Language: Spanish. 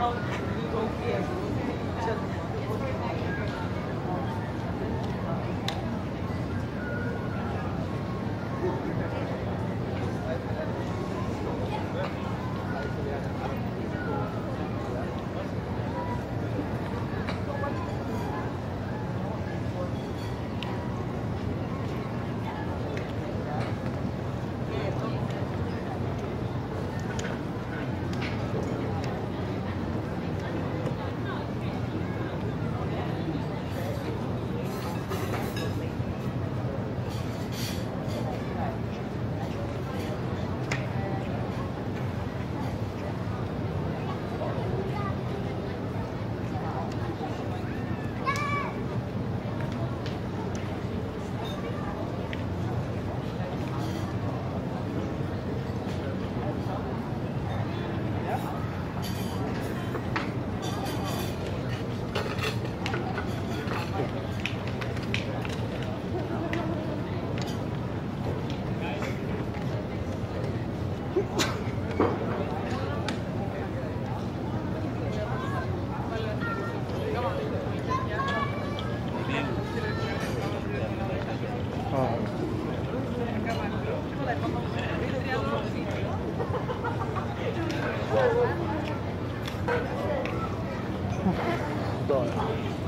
哦，牛肉面，这。Oh. Don't.